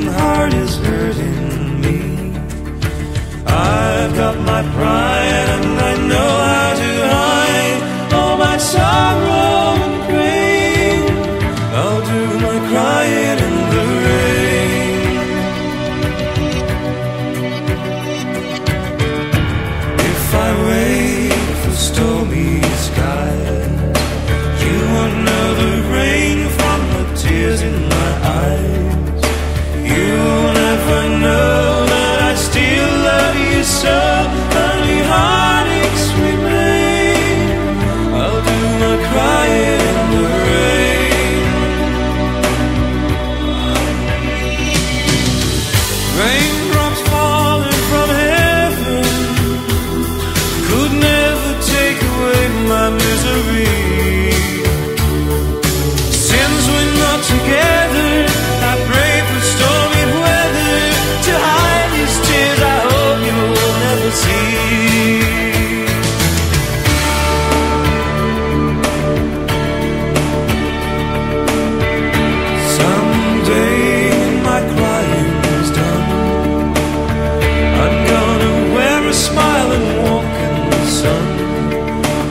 broken heart is hurting me. I've got my pride.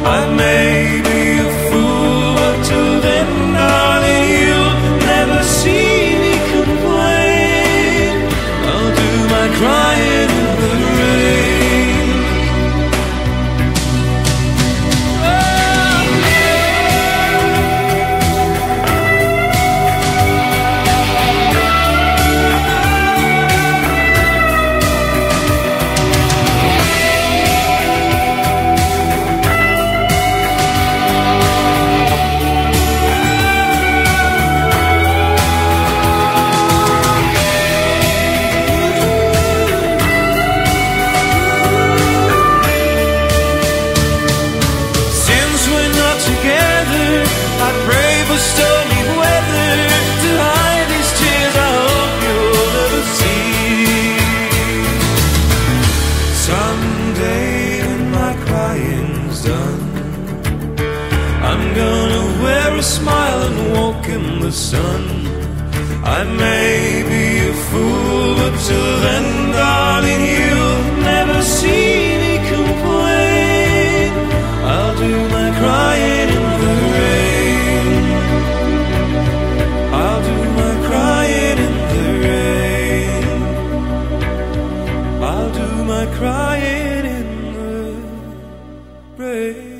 I may Someday when my crying's done. I'm gonna wear a smile and walk in the sun. I may be a fool but till then darling you'll never see praise.